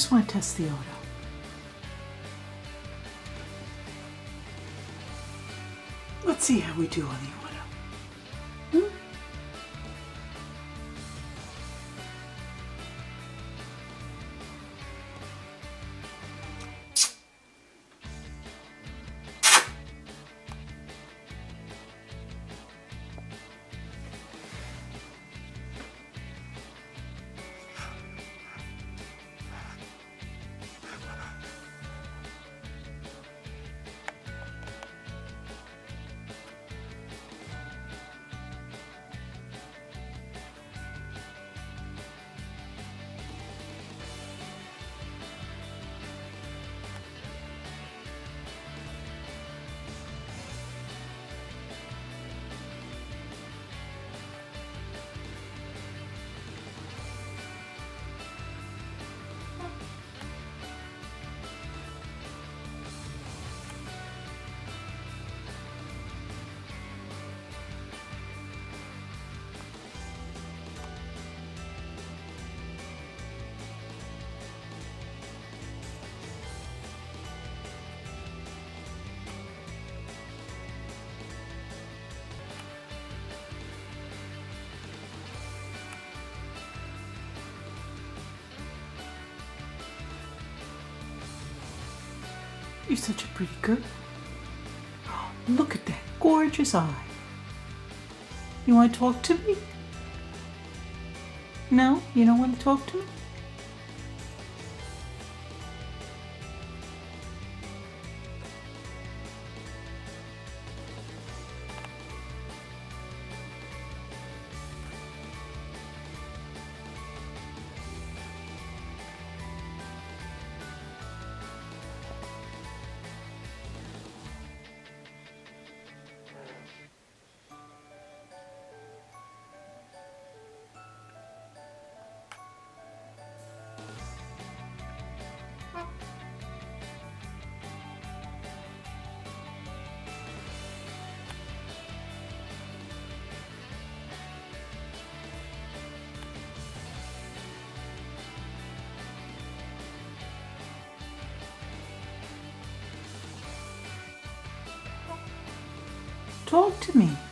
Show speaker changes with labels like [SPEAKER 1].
[SPEAKER 1] just want to test the auto. Let's see how we do on the You're such a pretty girl. Look at that gorgeous eye. You want to talk to me? No? You don't want to talk to me? Talk to me.